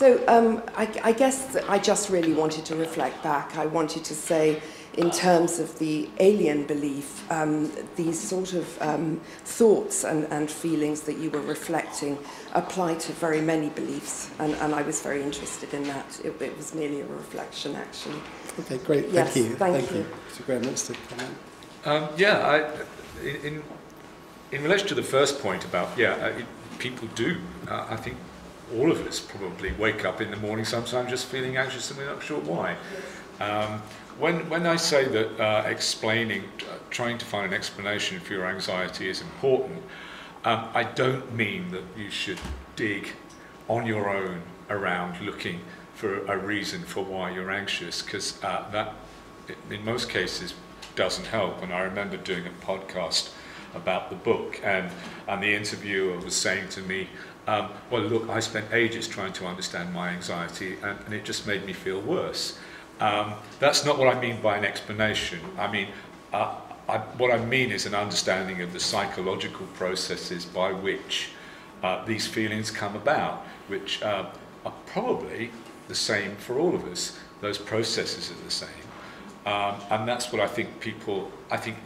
So um, I, I guess I just really wanted to reflect back. I wanted to say, in terms of the alien belief, um, these sort of um, thoughts and, and feelings that you were reflecting apply to very many beliefs, and, and I was very interested in that. It, it was merely a reflection, actually. Okay, great. Yes, thank you. thank you. Mr. Graham wants to comment. Um, yeah, I, in, in relation to the first point about, yeah, uh, it, people do. Uh, I think all of us probably wake up in the morning sometimes just feeling anxious and we're not sure why. Um, when, when I say that uh, explaining, uh, trying to find an explanation for your anxiety is important, um, I don't mean that you should dig on your own around looking for a reason for why you're anxious, because uh, that, in most cases, doesn't help. And I remember doing a podcast about the book, and, and the interviewer was saying to me, um, well, look, I spent ages trying to understand my anxiety, and, and it just made me feel worse. Um, that's not what I mean by an explanation. I mean, uh, I, what I mean is an understanding of the psychological processes by which uh, these feelings come about, which uh, are probably the same for all of us. Those processes are the same. Um, and that's what I think people, I think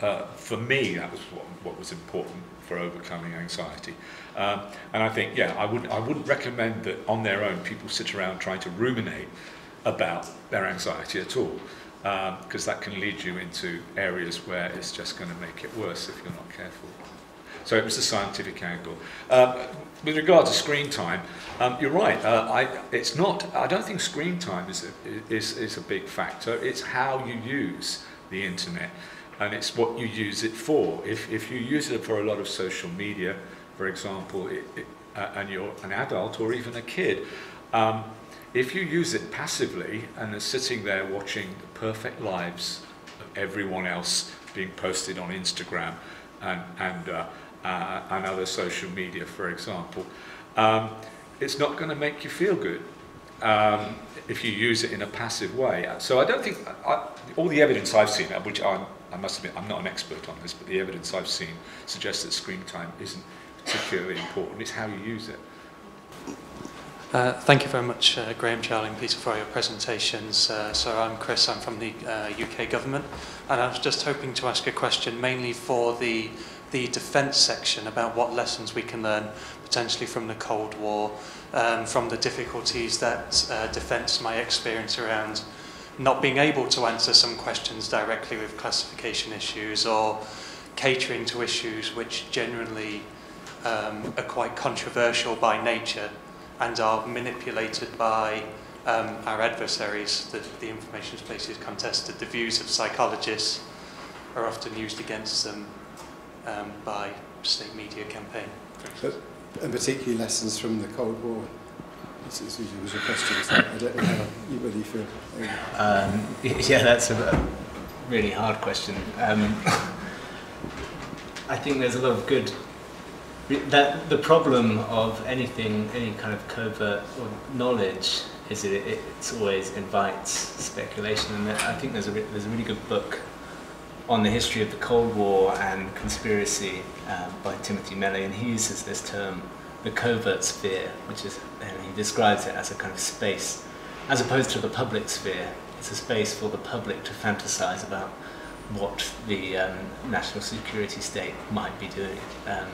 uh, for me, that was what, what was important for overcoming anxiety. Um, and I think, yeah, I wouldn't, I wouldn't recommend that on their own people sit around trying to ruminate about their anxiety at all, because um, that can lead you into areas where it's just going to make it worse if you're not careful. So it was the scientific angle. Um, with regard to screen time, um, you're right. Uh, I, it's not. I don't think screen time is a, is, is a big factor. It's how you use the internet, and it's what you use it for. If, if you use it for a lot of social media, for example, it, it, uh, and you're an adult or even a kid, um, if you use it passively and are sitting there watching the perfect lives of everyone else being posted on Instagram and, and, uh, uh, and other social media, for example, um, it's not going to make you feel good um, if you use it in a passive way. So I don't think, I, all the evidence I've seen, which I'm, i must admit I'm not an expert on this, but the evidence I've seen suggests that screen time isn't particularly important, it's how you use it. Uh, thank you very much, uh, Graham and Peter, for your presentations. Uh, so I'm Chris, I'm from the uh, UK government, and I was just hoping to ask a question mainly for the the defence section about what lessons we can learn potentially from the Cold War, um, from the difficulties that uh, defence might experience around not being able to answer some questions directly with classification issues or catering to issues which generally um, are quite controversial by nature and are manipulated by um, our adversaries. The, the information space is contested. The views of psychologists are often used against them um, by state media campaign. But, and particularly lessons from the Cold War. This is was a question. So I don't know how you really feel. Um, yeah, that's a really hard question. Um, I think there's a lot of good that the problem of anything, any kind of covert knowledge is that it, it always invites speculation. And I think there's a there's a really good book on the history of the Cold War and conspiracy um, by Timothy Melley, and he uses this term, the covert sphere, which is, and he describes it as a kind of space, as opposed to the public sphere. It's a space for the public to fantasize about what the um, national security state might be doing. Um,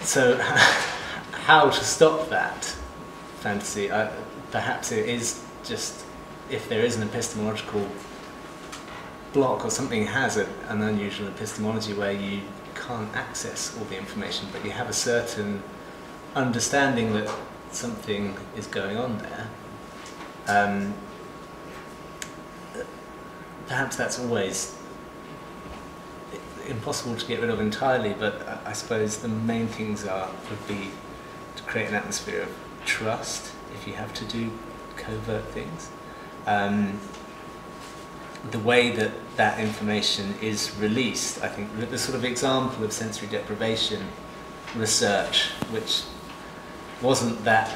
so, how to stop that fantasy? Uh, perhaps it is just if there is an epistemological block or something has a, an unusual epistemology where you can't access all the information, but you have a certain understanding that something is going on there. Um, perhaps that's always impossible to get rid of entirely, but I suppose the main things are would be to create an atmosphere of trust if you have to do covert things. Um, the way that that information is released, I think the sort of example of sensory deprivation research, which wasn't that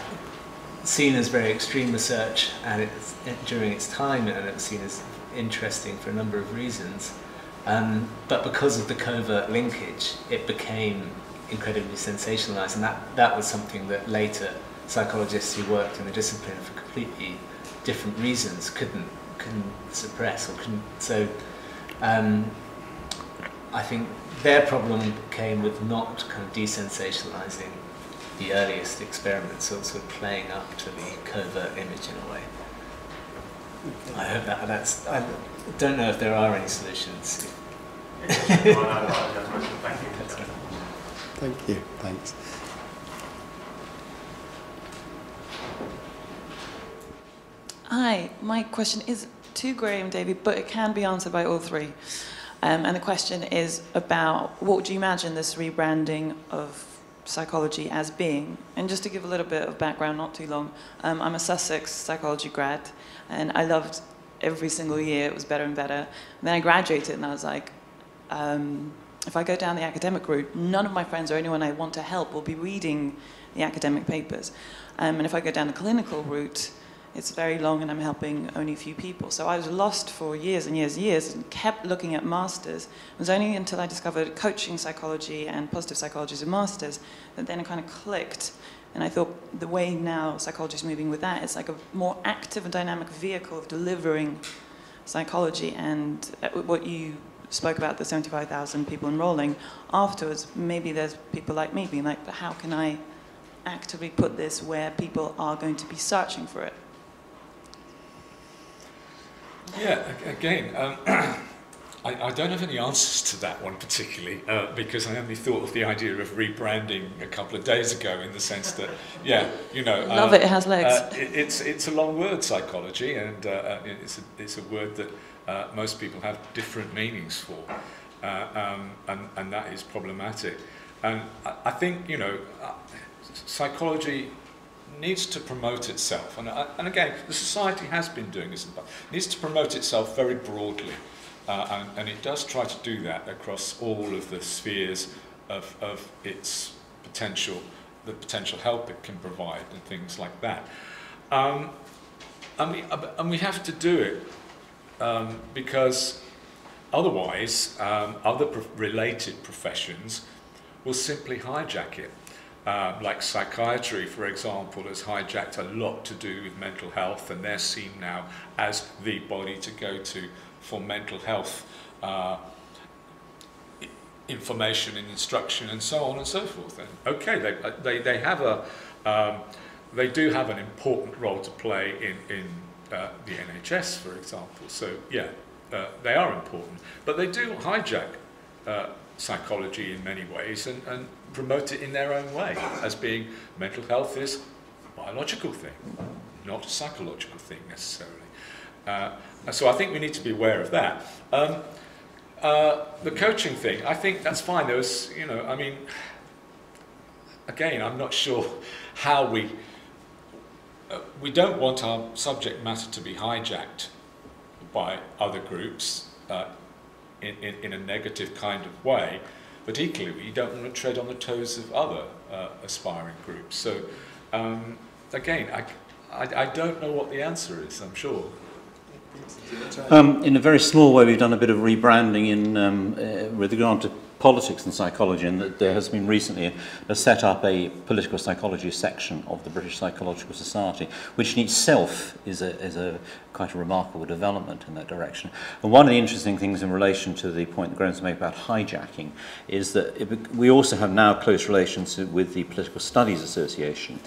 seen as very extreme research and it's, during its time and it was seen as interesting for a number of reasons, um, but because of the covert linkage, it became incredibly sensationalized, and that, that was something that later psychologists who worked in the discipline for completely different reasons couldn't couldn't suppress or couldn't. So um, I think their problem came with not kind of desensationalizing the earliest experiments, or sort of playing up to the covert image in a way. I hope that that's. I don't know if there are any solutions. Thank you. Thank you. Thanks. Hi, my question is to Graham Davey, but it can be answered by all three. Um, and the question is about what would you imagine this rebranding of psychology as being? And just to give a little bit of background, not too long, um, I'm a Sussex psychology grad, and I loved every single year. It was better and better. And then I graduated, and I was like, um, if I go down the academic route, none of my friends or anyone I want to help will be reading the academic papers. Um, and if I go down the clinical route, it's very long and I'm helping only a few people. So I was lost for years and years and years and kept looking at masters. It was only until I discovered coaching psychology and positive psychology as a master's that then it kind of clicked. And I thought the way now psychology is moving with that, it's like a more active and dynamic vehicle of delivering psychology. And uh, what you spoke about, the 75,000 people enrolling, afterwards, maybe there's people like me being like, but how can I actively put this where people are going to be searching for it? Yeah, again, um, I, I don't have any answers to that one particularly uh, because I only thought of the idea of rebranding a couple of days ago in the sense that, yeah, you know. Love uh, it, it has legs. Uh, it, it's, it's a long word, psychology, and uh, uh, it's, a, it's a word that uh, most people have different meanings for, um, and, and that is problematic. And I, I think, you know, psychology needs to promote itself. And, uh, and again, the society has been doing this. It needs to promote itself very broadly. Uh, and, and it does try to do that across all of the spheres of, of its potential, the potential help it can provide and things like that. Um, and, we, uh, and we have to do it um, because otherwise um, other pro- related professions will simply hijack it. Uh, like psychiatry, for example, has hijacked a lot to do with mental health, and they're seen now as the body to go to for mental health uh, information and instruction and so on and so forth. And okay, they, uh, they, they have a um, they do have an important role to play in in uh, the NHS, for example. So yeah, uh, they are important, but they do hijack uh, psychology in many ways and, and promote it in their own way as being mental health is a biological thing, not a psychological thing necessarily. Uh, so I think we need to be aware of that. Um, uh, the coaching thing, I think that's fine. There was, you know, I mean, again, I'm not sure how we. Uh, we don't want our subject matter to be hijacked by other groups uh, in, in, in a negative kind of way, but equally, we don't want to tread on the toes of other uh, aspiring groups. So, um, again, I, I, I don't know what the answer is, I'm sure. Um, in a very small way, we've done a bit of rebranding in um, uh, with regard to politics and psychology, and that there has been recently a, set up a political psychology section of the British Psychological Society, which in itself is a, is a quite a remarkable development in that direction. And one of the interesting things in relation to the point that Graham's made about hijacking is that it, we also have now close relations with the Political Studies Association.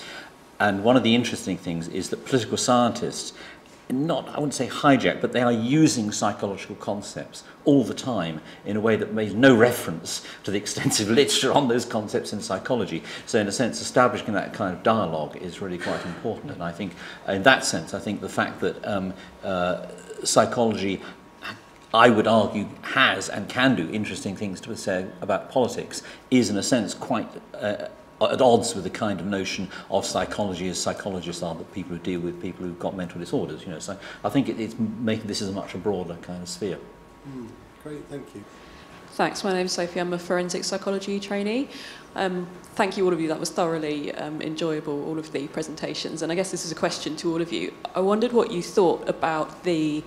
And one of the interesting things is that political scientists not, I wouldn't say hijack, but they are using psychological concepts all the time in a way that makes no reference to the extensive literature on those concepts in psychology. So, in a sense, establishing that kind of dialogue is really quite important. And I think, in that sense, I think the fact that um, uh, psychology I would argue has and can do interesting things to say about politics is in a sense quite uh, at odds with the kind of notion of psychology as psychologists are that people who deal with people who've got mental disorders you know so I think it, it's making this is a much a broader kind of sphere Mm, great, thank you. Thanks. My name's Sophie. I'm a forensic psychology trainee. Um, thank you, all of you. That was thoroughly um, enjoyable, all of the presentations. And I guess this is a question to all of you. I wondered what you thought about the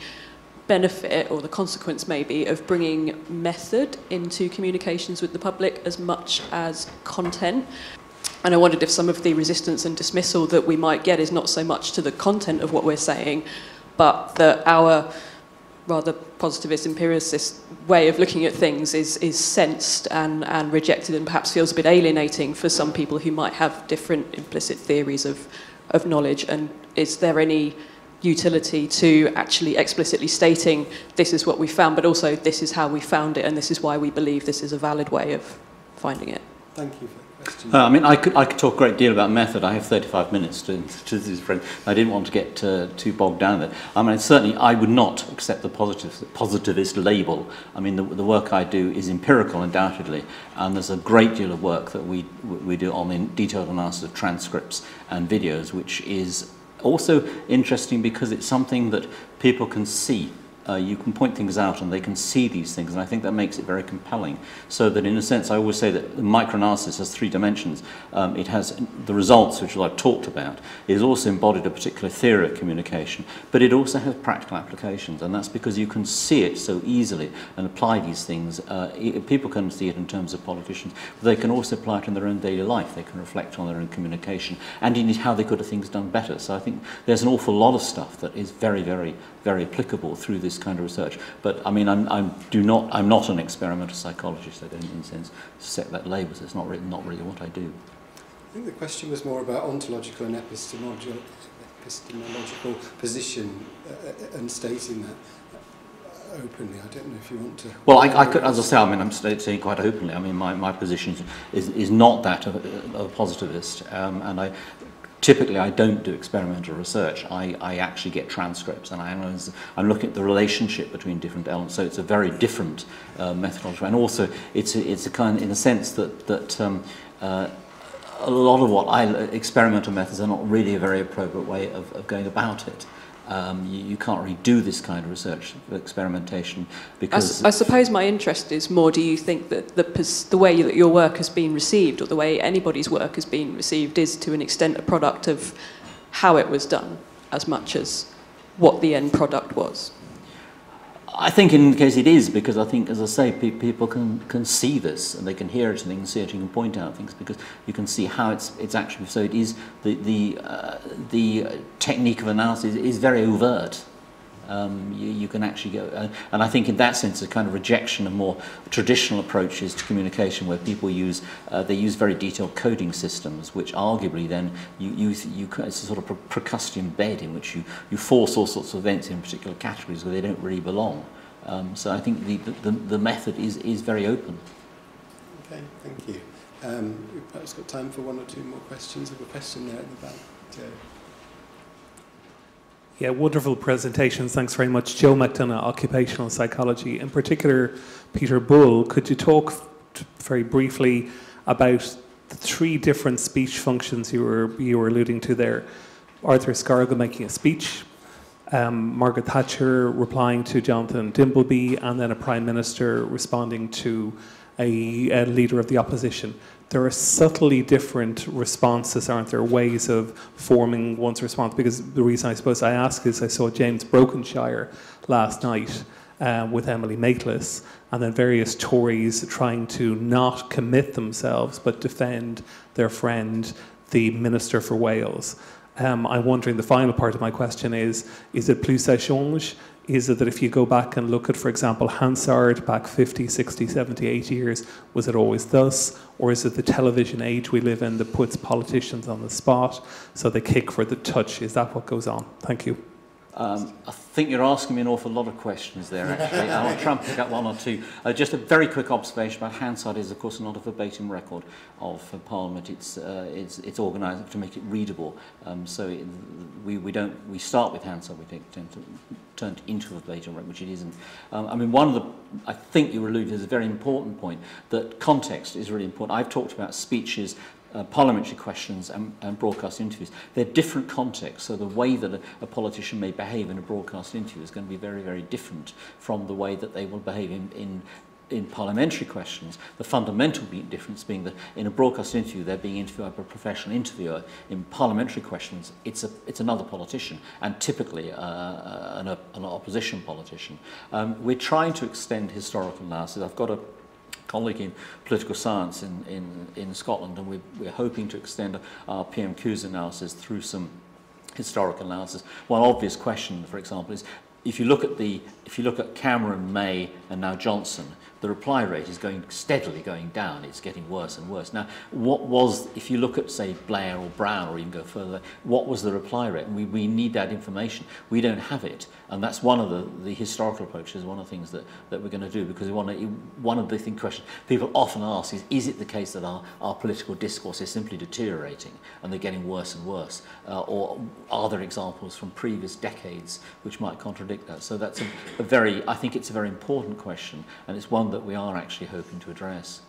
benefit or the consequence maybe of bringing method into communications with the public as much as content. And I wondered if some of the resistance and dismissal that we might get is not so much to the content of what we're saying, but that our rather positivist empiricist way of looking at things is, is sensed and, and rejected and perhaps feels a bit alienating for some people who might have different implicit theories of, of knowledge. And is there any utility to actually explicitly stating this is what we found, but also this is how we found it and this is why we believe this is a valid way of finding it? Thank you context? Uh, I mean, I could, I could talk a great deal about method. I have 35 minutes to, to this friend. I didn't want to get uh, too bogged down there. I mean, certainly I would not accept the positive, positivist label. I mean, the, the work I do is empirical, undoubtedly, and there's a great deal of work that we, we do on the detailed analysis of transcripts and videos, which is also interesting because it's something that people can see uh, you can point things out and they can see these things, and I think that makes it very compelling. So that in a sense, I always say that microanalysis has three dimensions. Um, it has the results, which I've talked about. It has also embodied a particular theory of communication, but it also has practical applications, and that's because you can see it so easily and apply these things. Uh, it, people can see it in terms of politicians, but they can also apply it in their own daily life. They can reflect on their own communication and indeed how they could have things done better. So I think there's an awful lot of stuff that is very, very, very applicable through this kind of research. But I mean, I'm, I'm, do not, I'm not an experimental psychologist. I don't, in a sense, set that label. So it's not really, not really what I do. I think the question was more about ontological and epistemological, epistemological position uh, and stating that openly. I don't know if you want to. Well, I, I could, as I say, I mean, I'm saying quite openly. I mean, my, my position is, is not that of, of a positivist, um, and I, typically I don't do experimental research. I, I actually get transcripts and I analyze, I'm looking at the relationship between different elements. So it's a very different uh, methodology. And also it's a, it's a kind, in a sense that, that um, uh, a lot of what I, experimental methods are not really a very appropriate way of, of going about it. Um, you, you, can't really do this kind of research experimentation because. I, I suppose my interest is more do you think that the, the way that your work has been received or the way anybody's work has been received is to an extent a product of how it was done as much as what the end product was? I think in the case it is because I think, as I say, pe people can, can see this and they can hear it and they can see it and you can point out things because you can see how it's it's actually so. It is the the uh, the uh, technique of analysis is very overt um, you, you can actually go. Uh, and I think in that sense, a kind of rejection of more traditional approaches to communication where people use, uh, they use very detailed coding systems, which arguably then you, you, you, it's a sort of Procrustean bed in which you, you force all sorts of events in particular categories where they don't really belong. Um, so I think the, the, the method is, is very open. Okay, thank you. Um, we've perhaps got time for one or two more questions. I have a question there at the back. Joe. Yeah, wonderful presentations. Thanks very much. Joe McDonough, Occupational Psychology. In particular, Peter Bull, could you talk very briefly about the three different speech functions you were, you were alluding to there? Arthur Scargill making a speech, um, Margaret Thatcher replying to Jonathan Dimbleby, and then a Prime Minister responding to a, a leader of the opposition there are subtly different responses, aren't there? Ways of forming one's response. Because the reason I suppose I ask is I saw James Brokenshire last night uh, with Emily Maitlis, and then various Tories trying to not commit themselves but defend their friend, the Minister for Wales. Um, I'm wondering the final part of my question is is it plus ça change? Is it that if you go back and look at, for example, Hansard back 50, 60, 70, 80 years, was it always thus? Or is it the television age we live in that puts politicians on the spot so they kick for the touch? Is that what goes on? Thank you. Um, I think you're asking me an awful lot of questions there, actually. I'll try and pick up one or two. Uh, just a very quick observation about Hansard is, of course, not a verbatim record of uh, Parliament. It's, uh, it's, it's organised to make it readable. Um, so it, we, we, don't, we start with Hansard, we take turn to, turned into a verbatim record, which it isn't. Um, I mean, one of the, I think you alluded to is a very important point, that context is really important. I've talked about speeches uh, parliamentary questions and, and broadcast interviews. They're different contexts, so the way that a, a politician may behave in a broadcast interview is going to be very, very different from the way that they will behave in, in in parliamentary questions, the fundamental difference being that in a broadcast interview, they're being interviewed by a professional interviewer. In parliamentary questions, it's, a, it's another politician, and typically uh, uh an, an opposition politician. Um, we're trying to extend historical analysis. I've got a colleague in political science in, in, in Scotland, and we're, we're hoping to extend our PMQs analysis through some historic analysis. One obvious question, for example, is if you look at the if you look at Cameron, May, and now Johnson, the reply rate is going steadily going down. It's getting worse and worse. Now, what was, if you look at, say, Blair or Brown, or even go further, what was the reply rate? We, we need that information. We don't have it. And that's one of the, the historical approaches, one of the things that, that we're going to do, because want to, one of the thing questions people often ask is, is it the case that our, our political discourse is simply deteriorating and they're getting worse and worse? Uh, or are there examples from previous decades which might contradict that? So that's a, a very, I think it's a very important question, and it's one that we are actually hoping to address.